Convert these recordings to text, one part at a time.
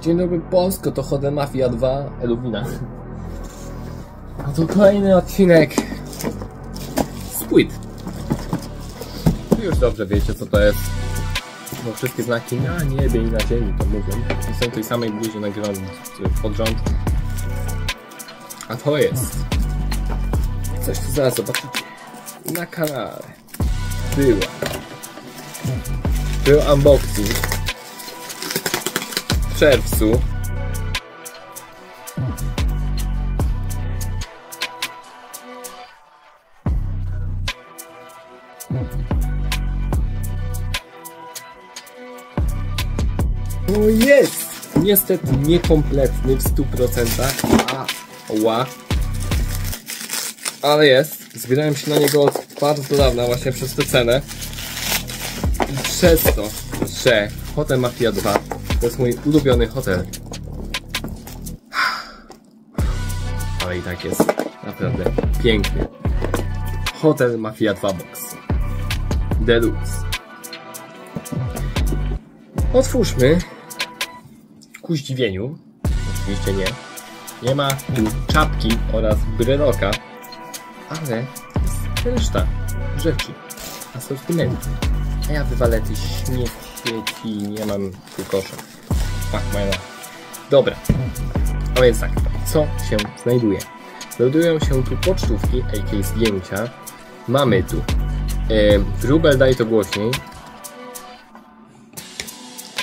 Dzień dobry Polsko, to Chode Mafia 2 Eluwina. A to kolejny odcinek płyt. Wy już dobrze wiecie co to jest. Bo wszystkie znaki na niebie i na ziemi to mówią. I są tej samej bluzie nagrywam pod rząd. A to jest coś, co zaraz zobaczycie na kanale. Była. Był unboxing czerwcu. O jest! Niestety niekompletny w 100%. A, ła. Ale jest. Zbierałem się na niego od bardzo dawna, właśnie przez tę cenę. I przez to, że Hotel Mafia 2 to jest mój ulubiony hotel. Ale i tak jest naprawdę piękny. Hotel Mafia 2 Box. Deluxe. Otwórzmy. Ku zdziwieniu, oczywiście nie, nie ma tu czapki oraz bryloka, ale reszta rzeczy, asortymentu. A ja wywalę te śmieci, nie mam tu kosza. Fuck. Dobra, a więc tak, co się znajduje? Znajdują się tu pocztówki, a.k.a. zdjęcia. Mamy tu e, Rubel, daj to głośniej.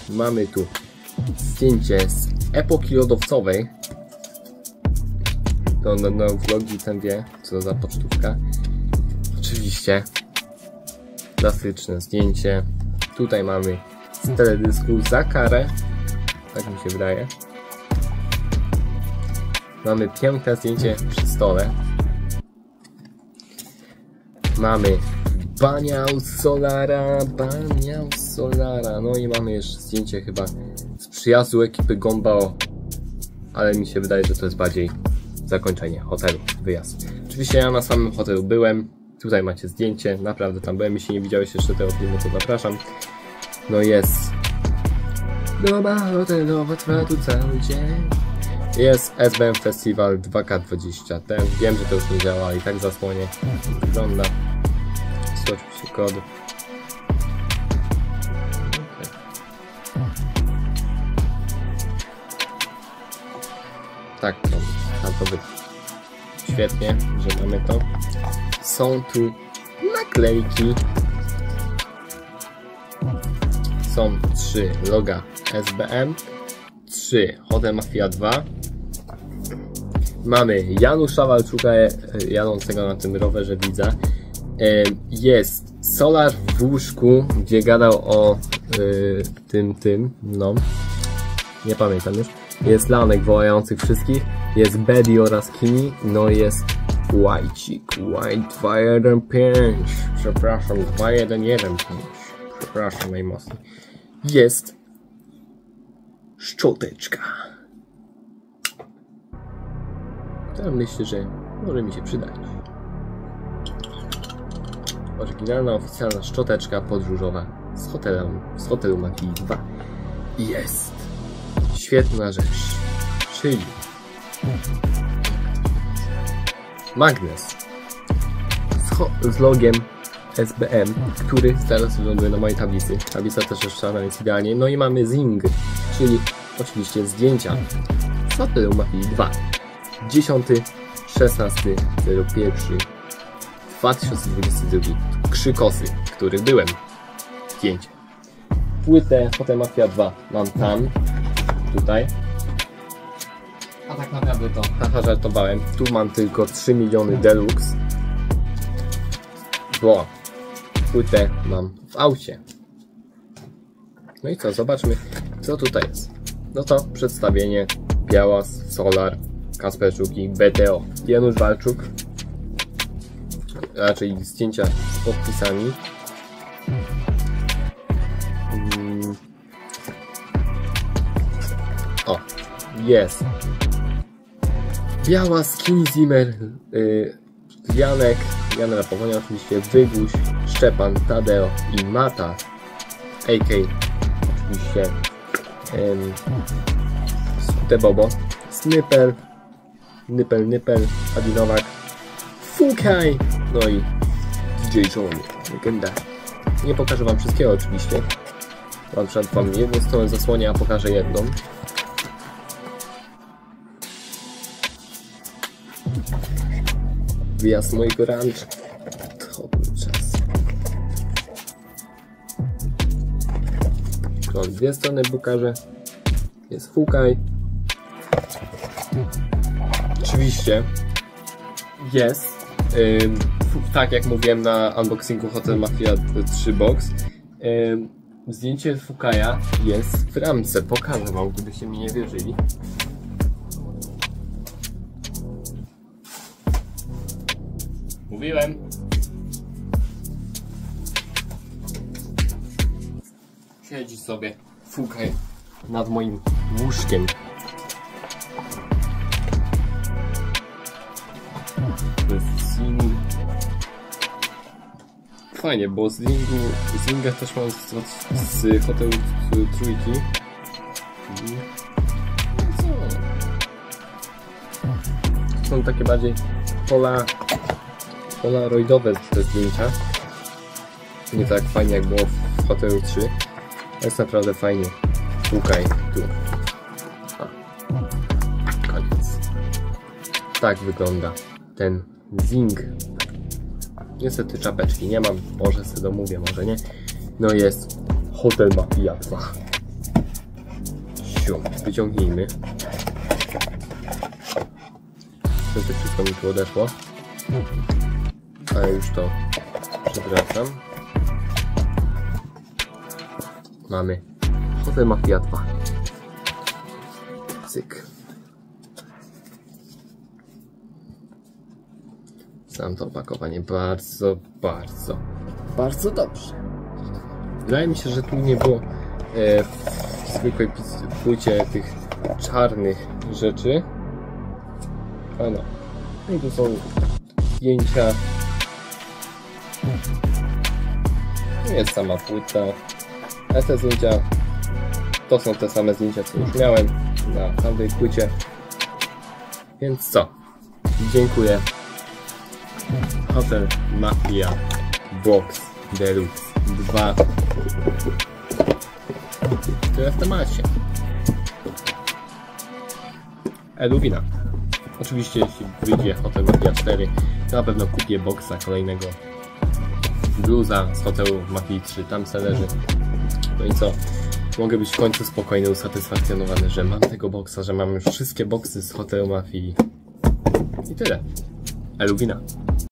Mamy tu zdjęcie z epoki lodowcowej. To no, no, vlogi ten wie, co za pocztówka. Oczywiście. Klasyczne zdjęcie. Tutaj mamy z teledysku za karę. Tak mi się wydaje. Mamy piękne zdjęcie przy stole. Mamy Baniał Solara, Baniał Solara. No i mamy jeszcze zdjęcie chyba z przyjazdu ekipy Gombao. Ale mi się wydaje, że to jest bardziej zakończenie hotelu, wyjazd. Oczywiście ja na samym hotelu byłem. Tutaj macie zdjęcie. Naprawdę tam byłem. Jeśli nie widziałeś jeszcze tego filmu, to zapraszam. No jest. Doba hotelowa trwa tu cały dzień. Jest SBM Festival 2K20. Ten, wiem, że to już nie działa i tak zasłonie. Wygląda. Oczywiście kod. Tak, to, tam to by. Świetnie, że mamy to. Są tu naklejki. Są trzy loga SBM, trzy Hotel Mafia 2. Mamy Janusza Walczuka e, jadącego na tym rowerze widza. E, Jest Solar w łóżku, gdzie gadał o e, tym, tym, no. Nie pamiętam już. Jest Lanek wołających wszystkich. Jest Betty oraz Kini. No i jest Whitecik. White 215. Przepraszam, 2115. Przepraszam najmocniej. Jest szczoteczka. Ja myślę, że może mi się przydać. Oryginalna, oficjalna szczoteczka podróżowa z hotelem, z hotelu Mafii 2. Jest świetna rzecz, czyli magnes z, z logiem SBM, który zaraz wyląduje na mojej tablicy. Tablica też jest szana, więc idealnie. No i mamy Zing, czyli oczywiście zdjęcia z hotelu Mafii 2. 10, 16, 01, 2022. Krzykosy, w których byłem. Zdjęcie. Płytę Hotel Mafia 2 mam tam, tutaj. A tak naprawdę to, haha, żartowałem. Tu mam tylko 3 miliony deluxe. Bo płytę mam w aucie. No i co, zobaczmy, co tutaj jest. No to przedstawienie Białas, Solar, Kasperczuk i BTO. Janusz Walczuk. Raczej zdjęcia z podpisami. Mm. O, jest. Biała, Skinny Zimmer, yy, Janek, Jan Rapowonia oczywiście, Wyguś, Szczepan, Tadeo i Mata, AK oczywiście ym, Te Bobo, Snyper, Nypel, Nypel, Adinowak, Fukaj, no i DJ Johnny, legenda. Nie pokażę wam wszystkiego oczywiście. Mam przed wam jedną stronę zasłonię, a pokażę jedną. Wyjazd mojego rancza. To był czas. Mam dwie strony pokażę. Jest Fukaj. Oczywiście jest. Ym, tak jak mówiłem na unboxingu Hotel Mafia 3 Box. Ym, zdjęcie Fukaja jest w ramce. Pokażę wam, gdybyście mi nie wierzyli. Mówiłem. Siedzi sobie Fukaj nad moim łóżkiem. Fajnie, bo z Zingu, Zinga też mam z, z hotelu z trójki. Są takie bardziej pola, polaroidowe te zdjęcia. Nie tak fajnie jak było w hotelu 3. Jest naprawdę fajnie. Szukaj tu. A. Koniec. Tak wygląda ten zing. Niestety czapeczki nie mam. Może sobie domówię, może nie. No jest Hotel Mafia 2. Siu, wyciągnijmy. Niestety wszystko mi tu odeszło. Ale już to przewracam. Mamy Hotel Mafia 2. Cyk. Sam to opakowanie bardzo, bardzo, bardzo dobrze. Wydaje mi się, że tu nie było e, w zwykłej płycie tych czarnych rzeczy. A no. I tu są zdjęcia. Jest sama płyta. A te zdjęcia to są te same zdjęcia, co już miałem na tamtej płycie. Więc co? Dziękuję. Hotel Mafia Box Deluxe 2 Tyle w temacie Eluwina Oczywiście jeśli wyjdzie Hotel Mafia 4 to na pewno kupię boxa kolejnego bluza z hotelu Mafii 3 tam se leży. No i co? Mogę być w końcu spokojny, usatysfakcjonowany, że mam tego boxa, że mam już wszystkie boxy z hotelu Mafii i tyle. Eluwina